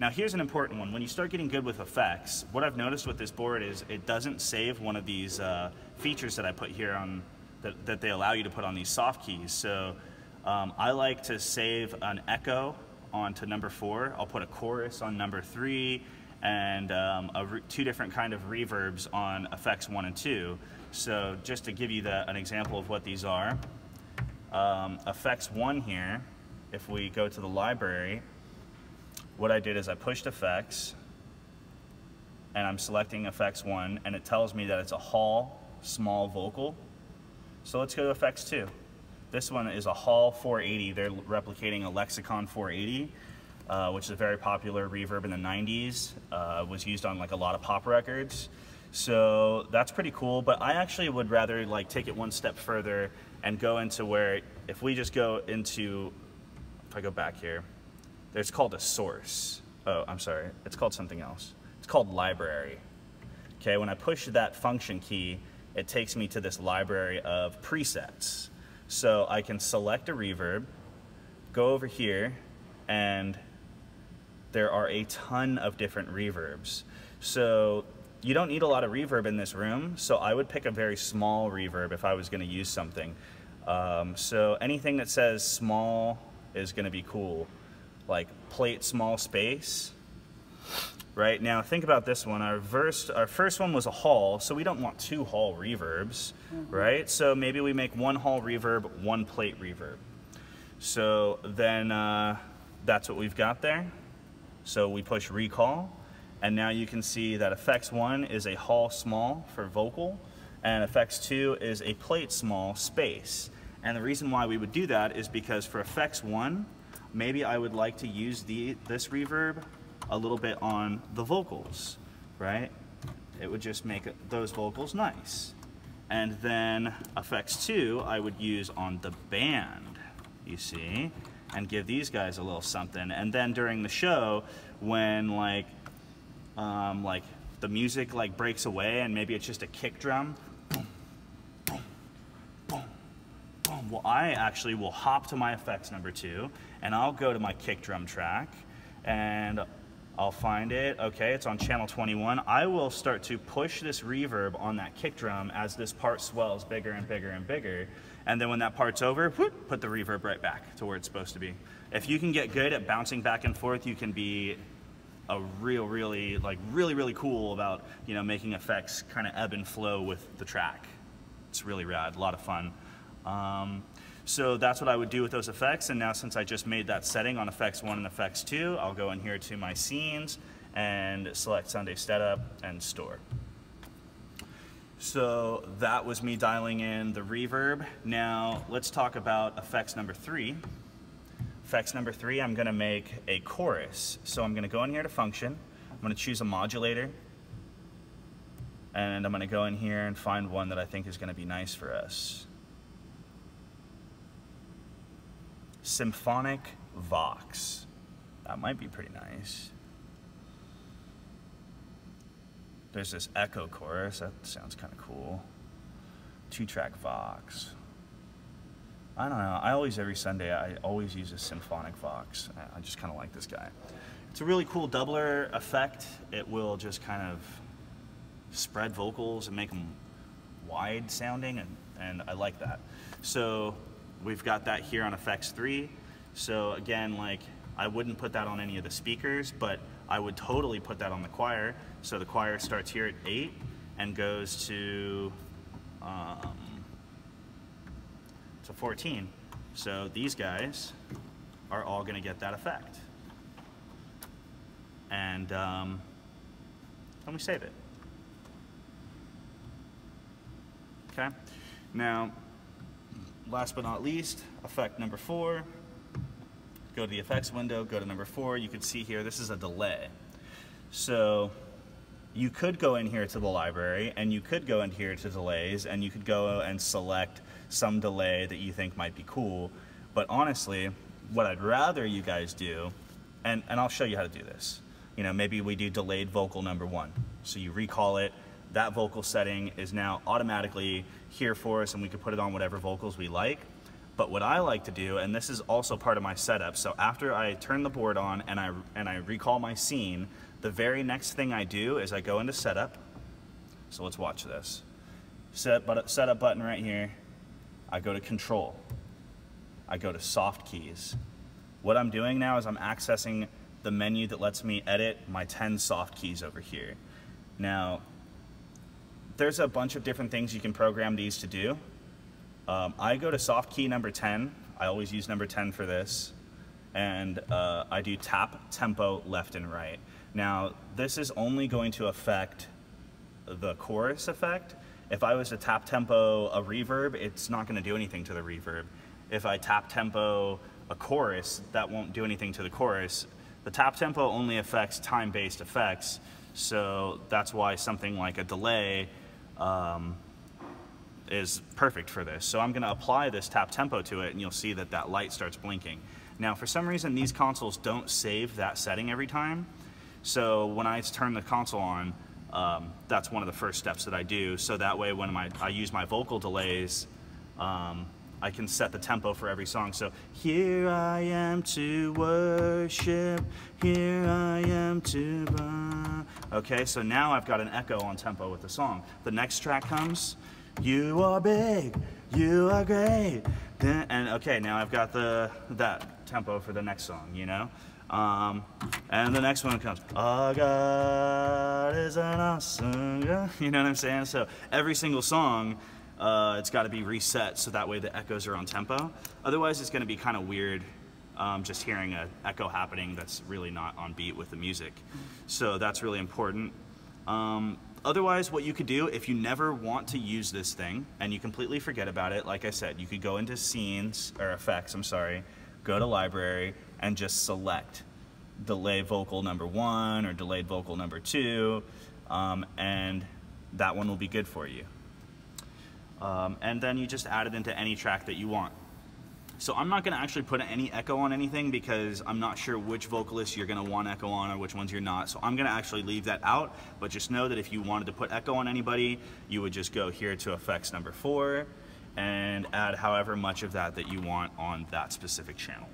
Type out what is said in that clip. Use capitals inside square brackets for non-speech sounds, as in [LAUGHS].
Now here's an important one. When you start getting good with effects, what I've noticed with this board is it doesn't save one of these uh, features that I put here on, that, that they allow you to put on these soft keys. So um, I like to save an echo onto number four. I'll put a chorus on number three and um, two different kind of reverbs on effects one and two. So just to give you the, an example of what these are, um, effects one here, if we go to the library, what I did is I pushed effects and I'm selecting effects one and it tells me that it's a hall small vocal. So let's go to effects two. This one is a Hall 480. They're replicating a Lexicon 480, uh, which is a very popular reverb in the 90s. Uh, was used on like a lot of pop records. So that's pretty cool, but I actually would rather like take it one step further and go into where, if we just go into, if I go back here, there's called a source. Oh, I'm sorry, it's called something else. It's called library. Okay, when I push that function key, it takes me to this library of presets. So I can select a reverb, go over here, and there are a ton of different reverbs. So you don't need a lot of reverb in this room, so I would pick a very small reverb if I was gonna use something. Um, so anything that says small is gonna be cool. Like plate small space, right? Now think about this one. Our first, our first one was a hall, so we don't want two hall reverbs, mm -hmm. right? So maybe we make one hall reverb, one plate reverb. So then uh, that's what we've got there. So we push recall, and now you can see that effects one is a hall small for vocal, and effects two is a plate small space. And the reason why we would do that is because for effects one, maybe I would like to use the, this reverb a little bit on the vocals, right? It would just make those vocals nice. And then effects two, I would use on the band, you see, and give these guys a little something. And then during the show, when like, um, like the music like breaks away and maybe it's just a kick drum, I actually will hop to my effects number two and I'll go to my kick drum track and I'll find it. Okay, it's on channel 21. I will start to push this reverb on that kick drum as this part swells bigger and bigger and bigger. And then when that part's over, whoop, put the reverb right back to where it's supposed to be. If you can get good at bouncing back and forth, you can be a real, really, like really, really cool about, you know, making effects kind of ebb and flow with the track. It's really rad, a lot of fun. Um, so that's what I would do with those effects. And now since I just made that setting on effects one and effects two, I'll go in here to my scenes and select Sunday setup and store. So that was me dialing in the reverb. Now let's talk about effects number three. Effects number three, I'm gonna make a chorus. So I'm gonna go in here to function. I'm gonna choose a modulator. And I'm gonna go in here and find one that I think is gonna be nice for us. Symphonic Vox. That might be pretty nice. There's this echo chorus, that sounds kind of cool. Two track Vox. I don't know, I always, every Sunday, I always use a symphonic Vox. I just kind of like this guy. It's a really cool doubler effect. It will just kind of spread vocals and make them wide sounding, and, and I like that. So We've got that here on effects 3. So again, like I wouldn't put that on any of the speakers, but I would totally put that on the choir. So the choir starts here at 8 and goes to, um, to 14. So these guys are all going to get that effect. And um, let me save it. Okay. Now, last but not least, effect number four. Go to the effects window, go to number four. You can see here, this is a delay. So you could go in here to the library and you could go in here to delays and you could go and select some delay that you think might be cool. But honestly, what I'd rather you guys do, and, and I'll show you how to do this. You know, maybe we do delayed vocal number one. So you recall it, that vocal setting is now automatically here for us and we can put it on whatever vocals we like. But what I like to do, and this is also part of my setup, so after I turn the board on and I, and I recall my scene, the very next thing I do is I go into setup. So let's watch this. Set but setup button right here. I go to control. I go to soft keys. What I'm doing now is I'm accessing the menu that lets me edit my 10 soft keys over here. Now, there's a bunch of different things you can program these to do. Um, I go to soft key number 10. I always use number 10 for this. And uh, I do tap tempo left and right. Now, this is only going to affect the chorus effect. If I was to tap tempo a reverb, it's not gonna do anything to the reverb. If I tap tempo a chorus, that won't do anything to the chorus. The tap tempo only affects time-based effects, so that's why something like a delay um, is perfect for this. So I'm gonna apply this tap tempo to it and you'll see that that light starts blinking. Now for some reason these consoles don't save that setting every time. So when I turn the console on, um, that's one of the first steps that I do. So that way when my, I use my vocal delays, um, I can set the tempo for every song. So here I am to worship, here I am to burn. Okay, so now I've got an echo on tempo with the song. The next track comes, you are big, you are great. And okay, now I've got the that tempo for the next song, you know? Um, and the next one comes, Our God is an awesome God. [LAUGHS] You know what I'm saying? So every single song, uh, it's got to be reset so that way the echoes are on tempo. Otherwise, it's going to be kind of weird um, just hearing an echo happening that's really not on beat with the music. So that's really important. Um, otherwise, what you could do if you never want to use this thing and you completely forget about it, like I said, you could go into scenes, or effects, I'm sorry, go to library, and just select delay vocal number one or delayed vocal number two, um, and that one will be good for you. Um, and then you just add it into any track that you want. So I'm not gonna actually put any echo on anything because I'm not sure which vocalist you're gonna want echo on or which ones you're not. So I'm gonna actually leave that out, but just know that if you wanted to put echo on anybody, you would just go here to effects number four and add however much of that that you want on that specific channel.